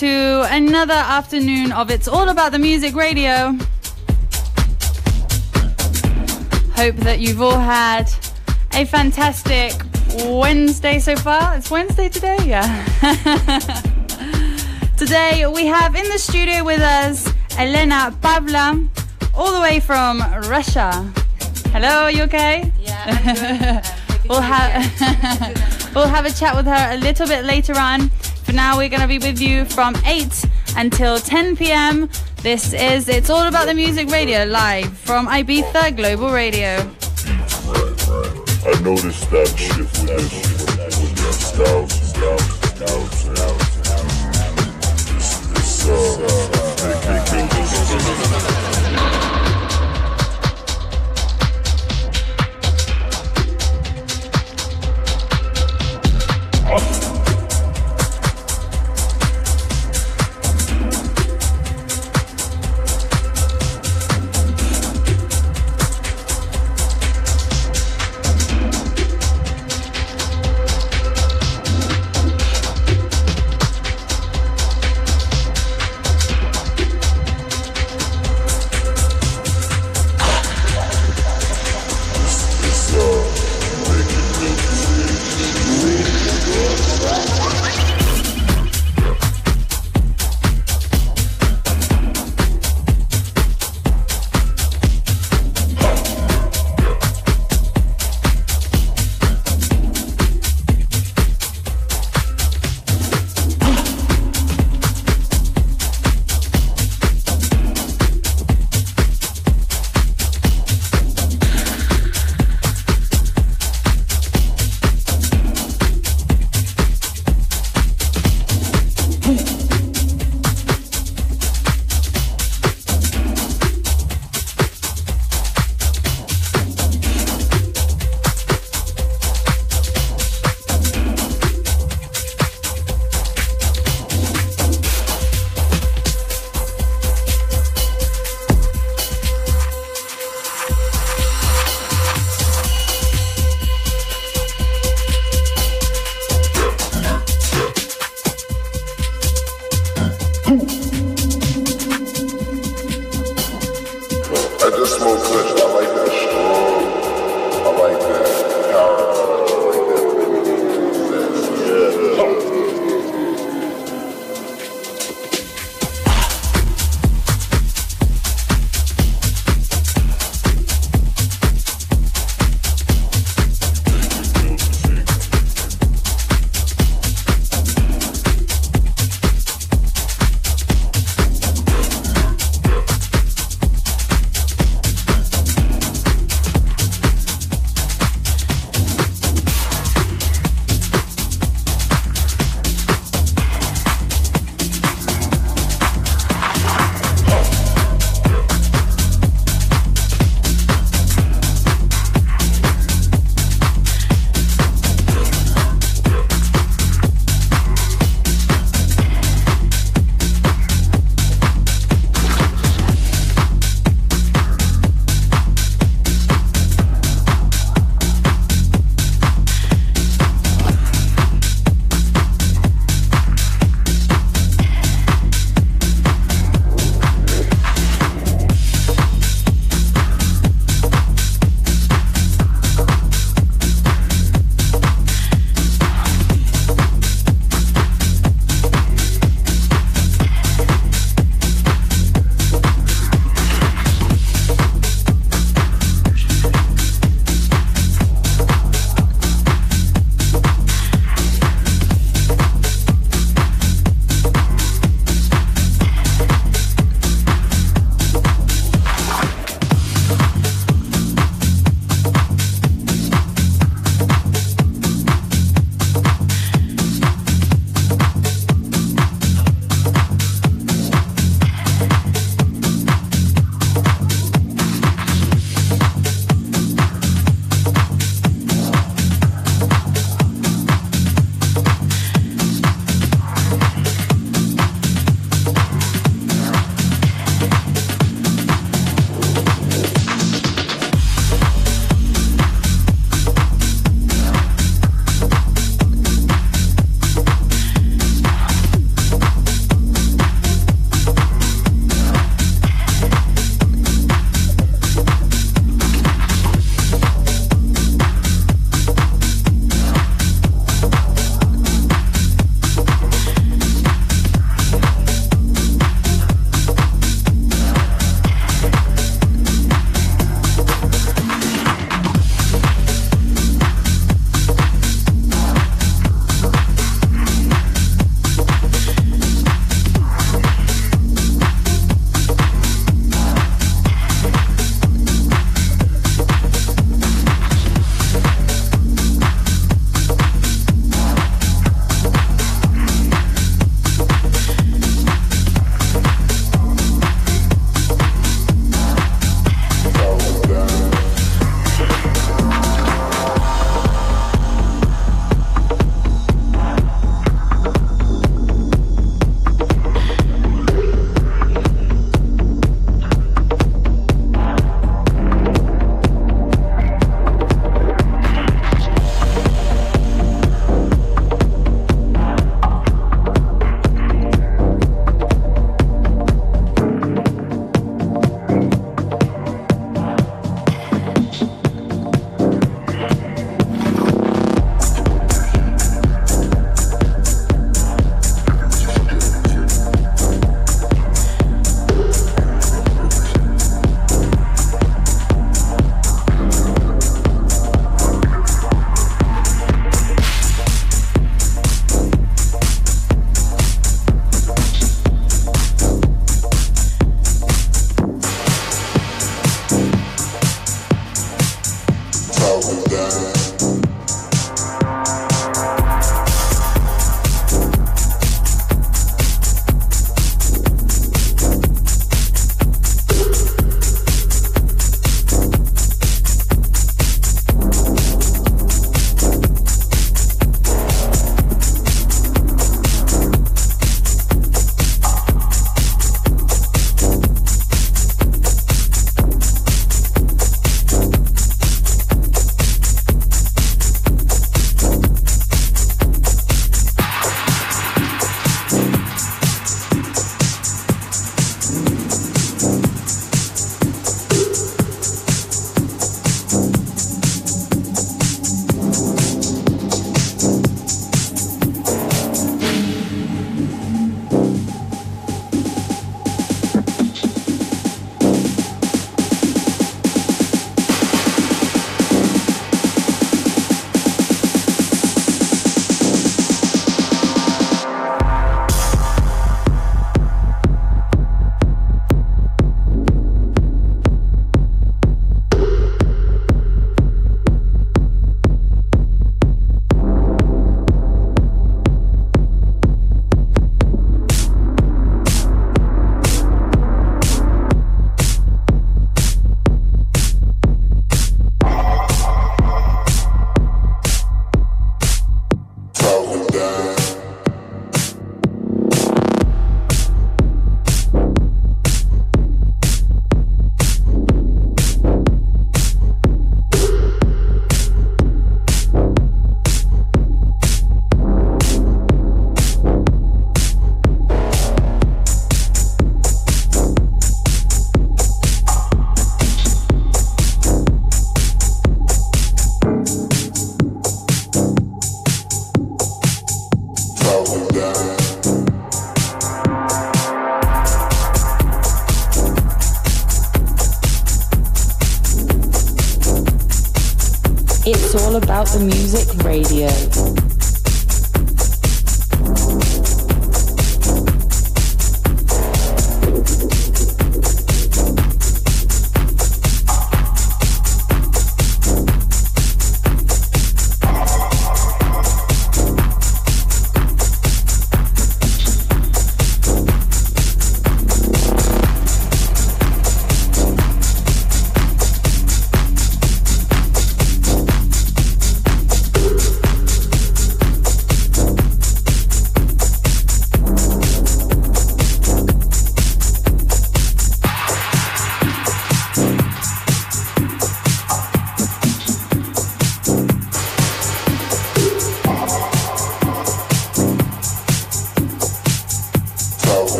to another afternoon of It's All About the Music Radio. Hope that you've all had a fantastic Wednesday so far. It's Wednesday today, yeah. today we have in the studio with us Elena Pavla, all the way from Russia. Hello, are you okay? Yeah, we'll have we'll have a chat with her a little bit later on. For now, we're going to be with you from 8 until 10 p.m. This is It's All About the Music Radio live from Ibiza Global Radio. I noticed that shift with that styles, styles, styles, styles. Uh,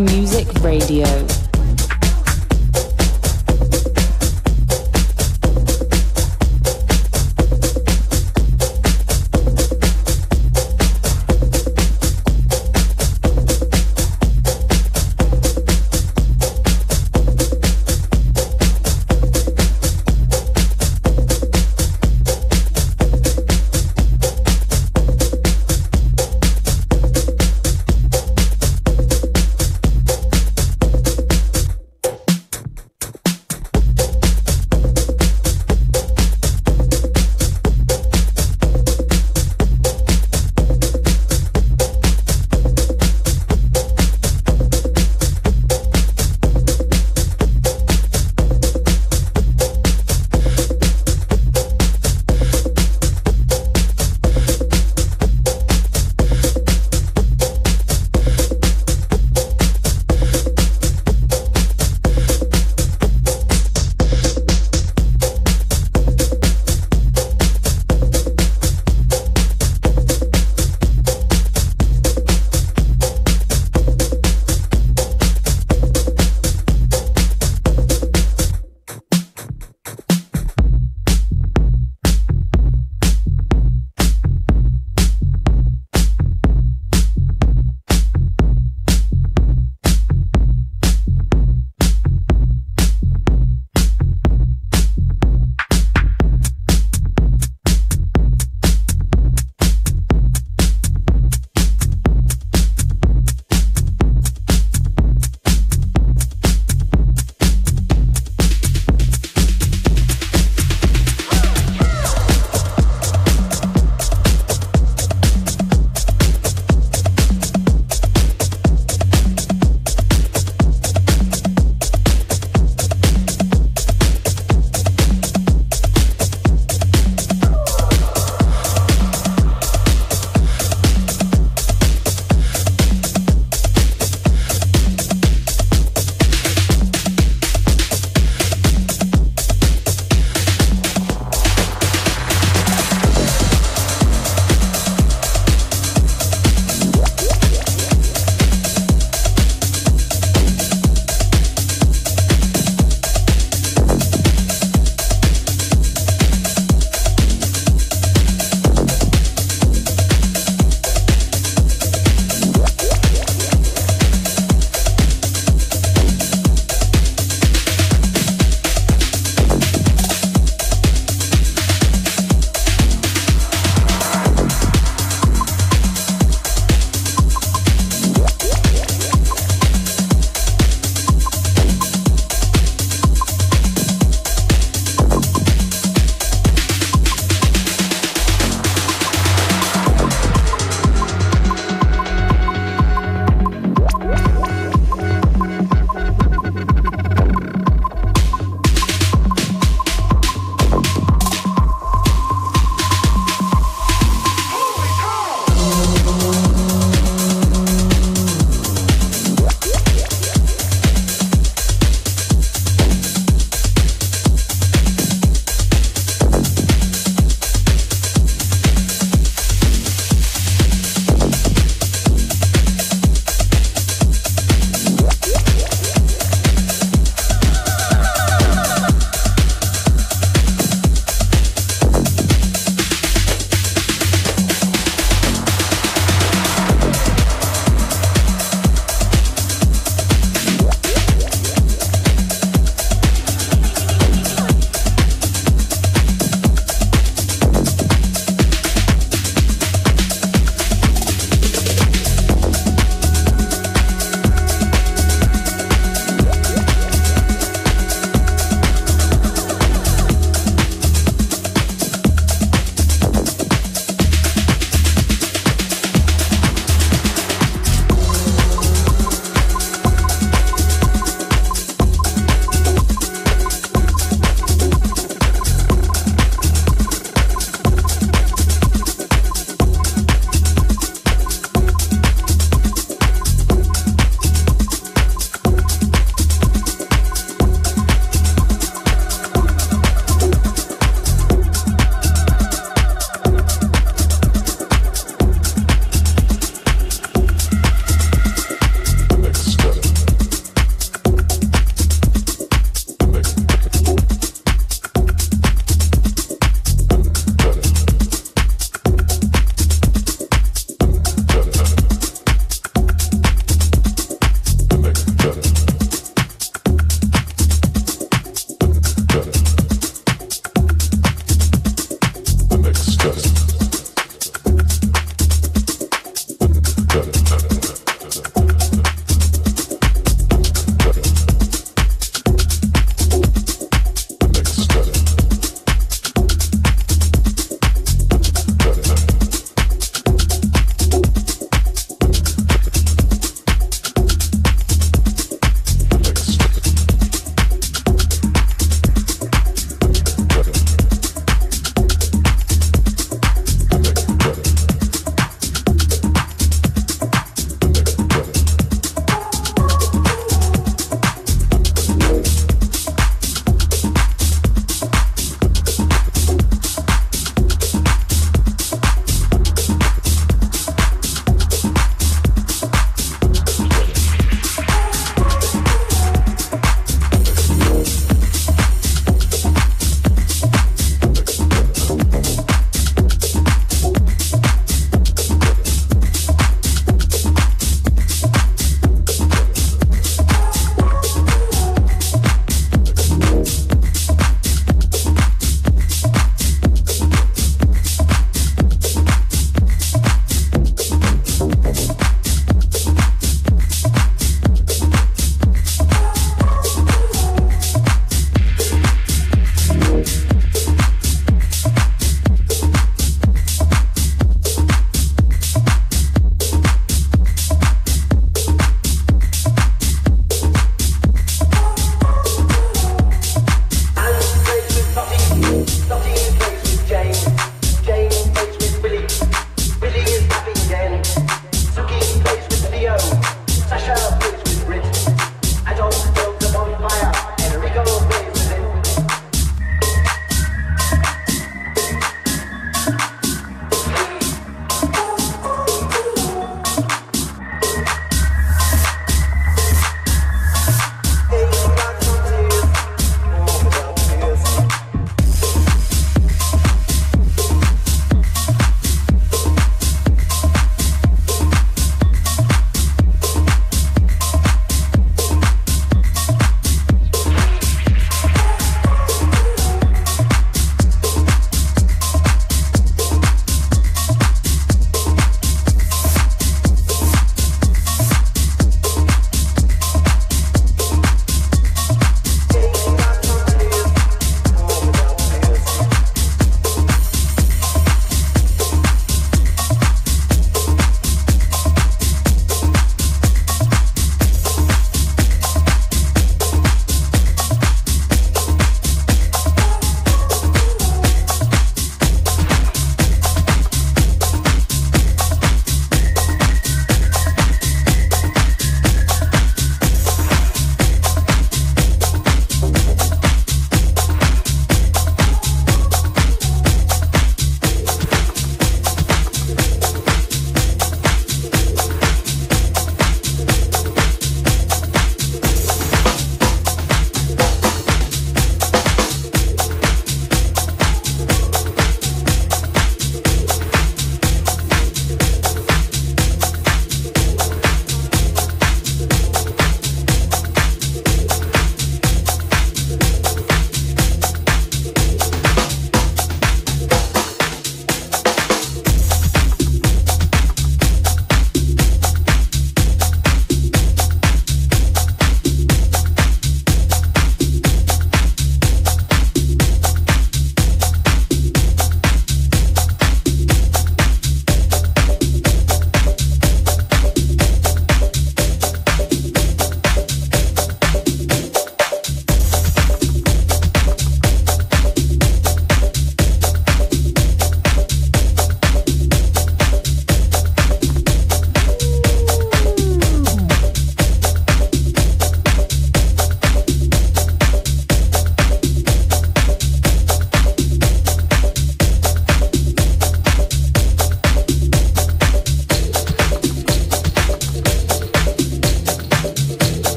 music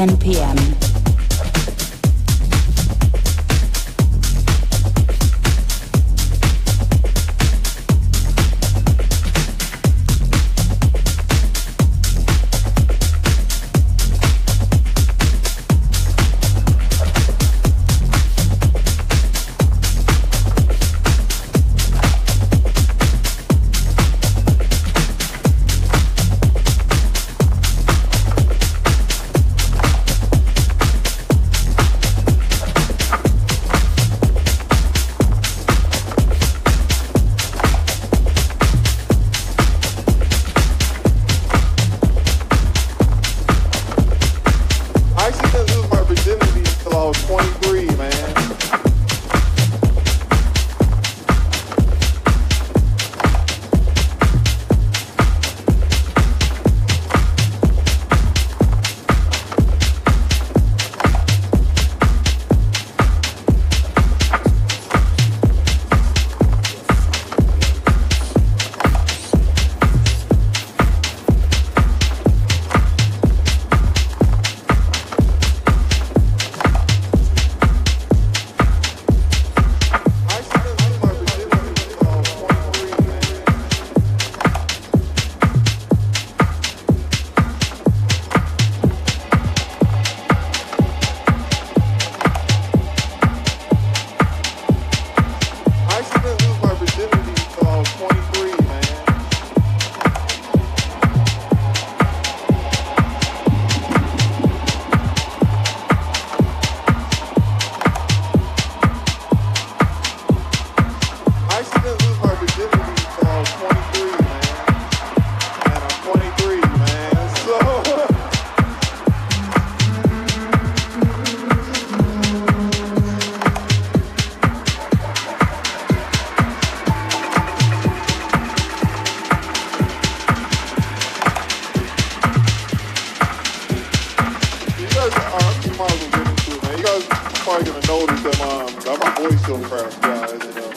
10 p.m. listening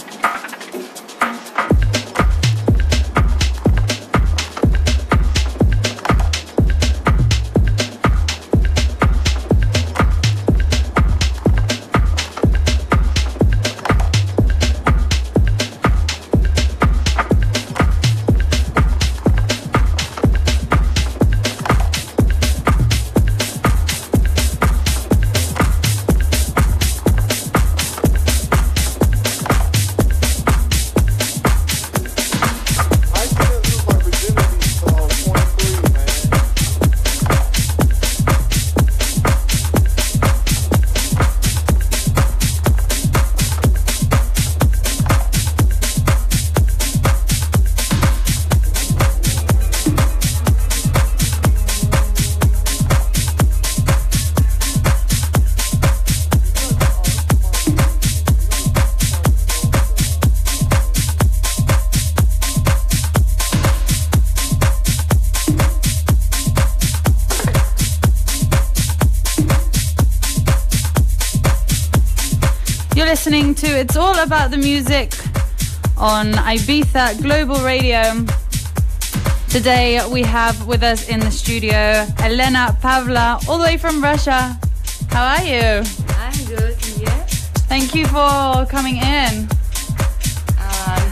to It's All About the Music on Ibiza Global Radio. Today we have with us in the studio Elena Pavla, all the way from Russia. How are you? I'm good, you? Thank you for coming in. Um,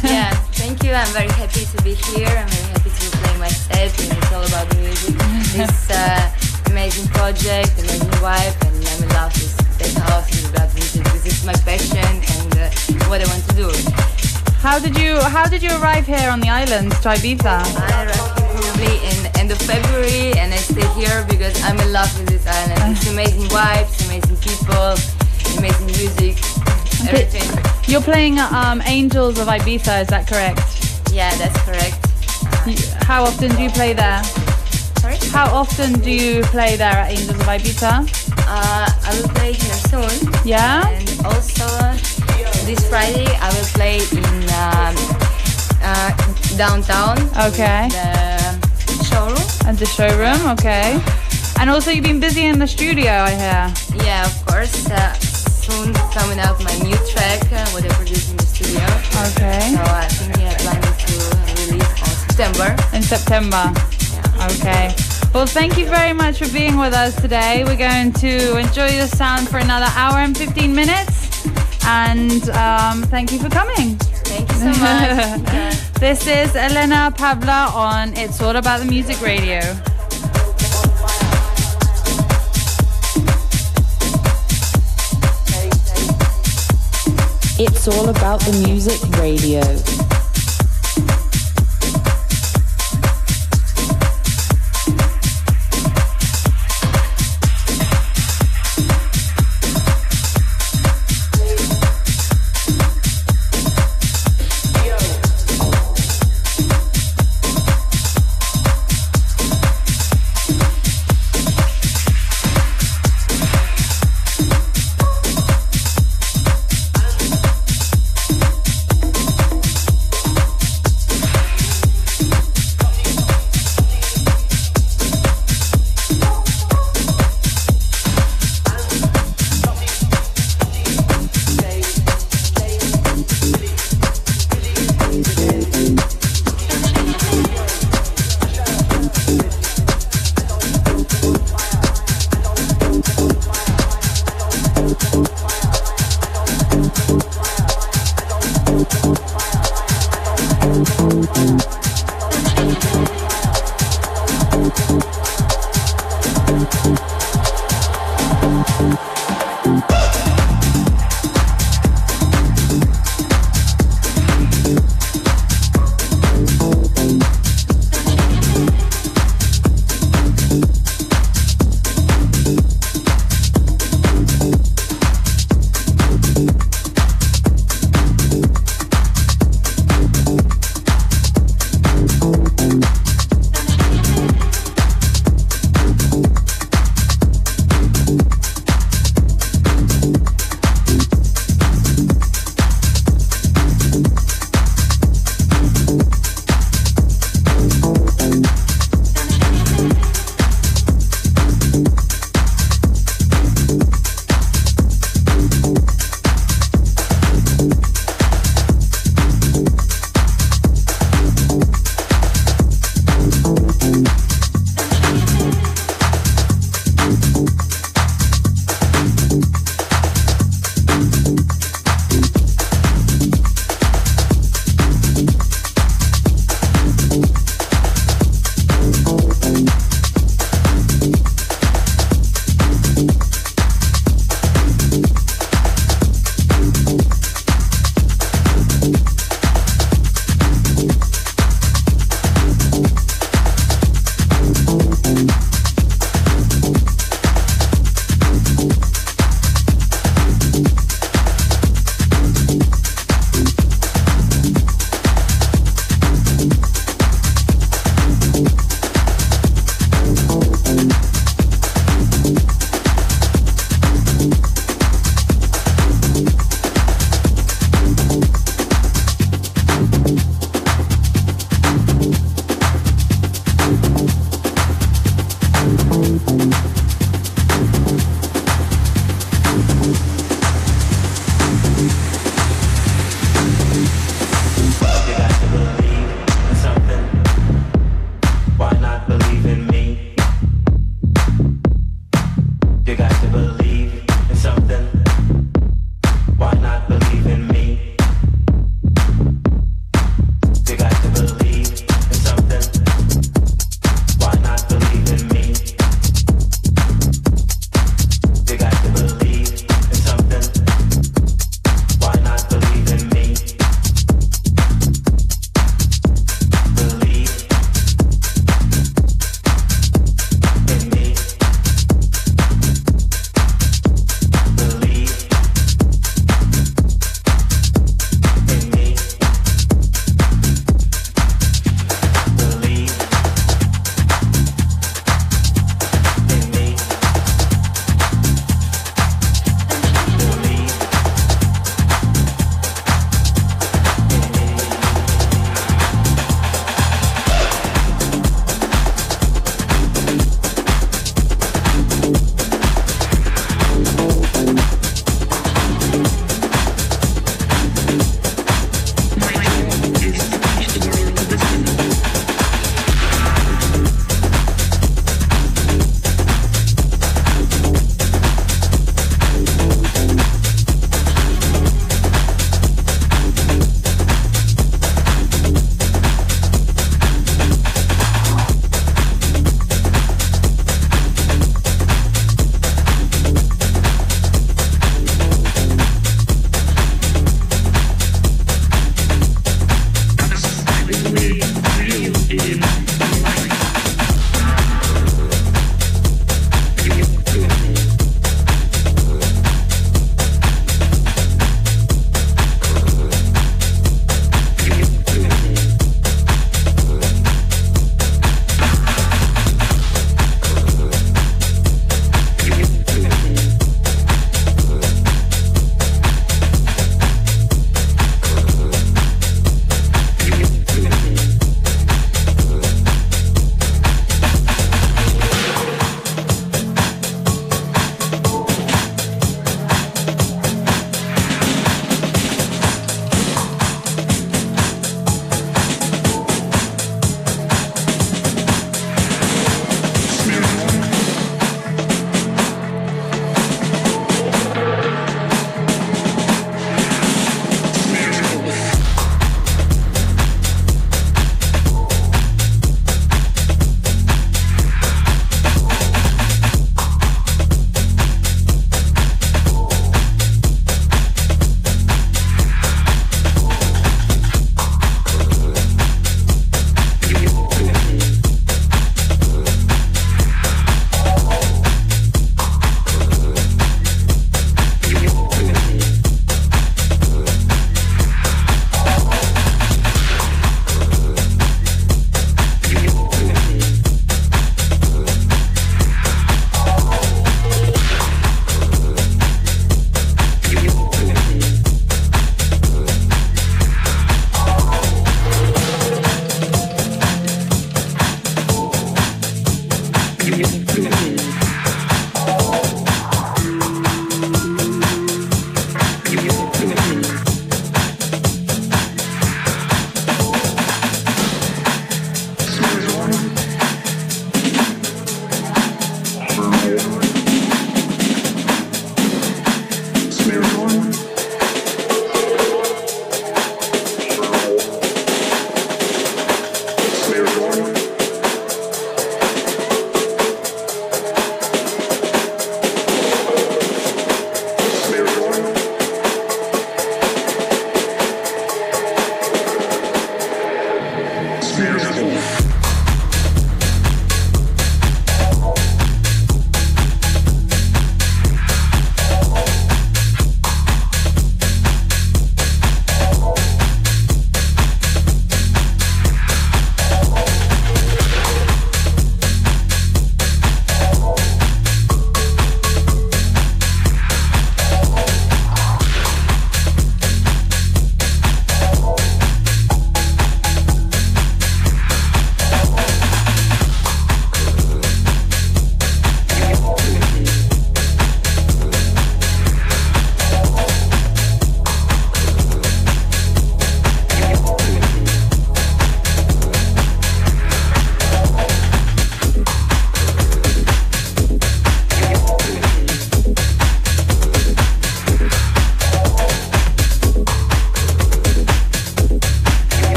yeah, thank you. I'm very happy to be here. I'm very happy to play my set, and it's all about the music. this uh, amazing project, amazing vibe, and I'm in love with my passion and uh, what I want to do. How did you How did you arrive here on the island to Ibiza? I arrived probably in end of February, and I stay here because I'm in love with this island. It's amazing vibes, amazing people, amazing music, everything. You're playing um, Angels of Ibiza, is that correct? Yeah, that's correct. How often do you play there? Sorry? How often do you play there at Angels of Ibiza? Uh, I will play here soon. Yeah. And also this Friday I will play in um, uh, downtown. Okay. The showroom. At the showroom, okay. And also you've been busy in the studio, I hear. Yeah, of course. Uh, soon coming out my new track, uh, what I produced in the studio. Okay. So I think are planning to release on September. In September. Yeah. Okay. Well, thank you very much for being with us today. We're going to enjoy the sound for another hour and 15 minutes. And um, thank you for coming. Thank you so much. Yeah. This is Elena Pavla on It's All About the Music Radio. It's all about the music radio.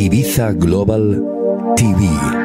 Ibiza Global TV.